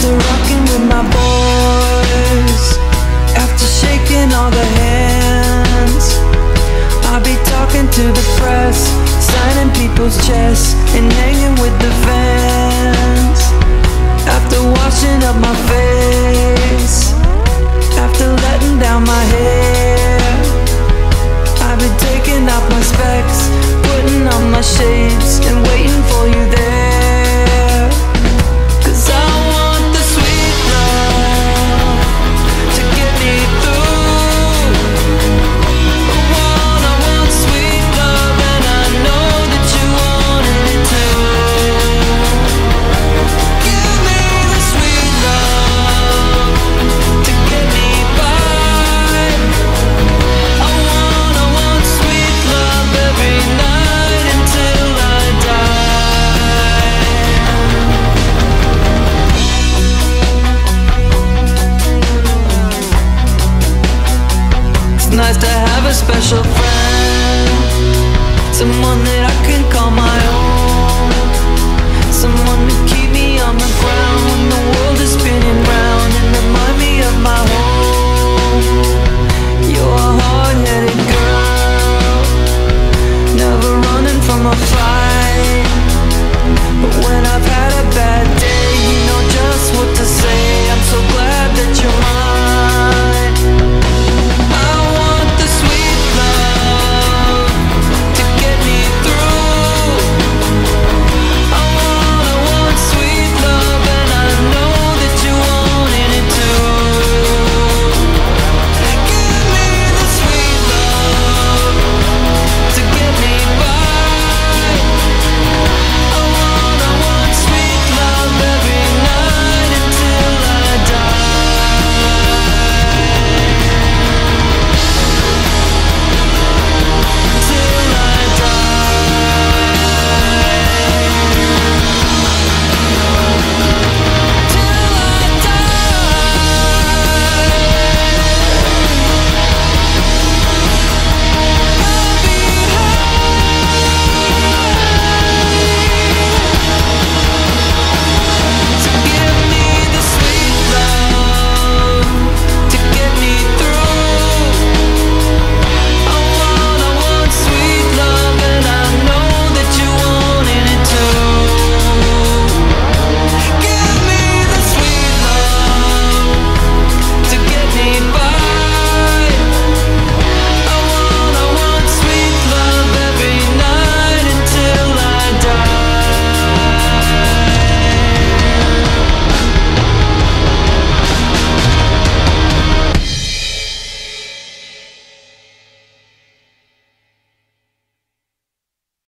After rocking with my boys After shaking all the hands I'll be talking to the press Signing people's chests And hanging special friend.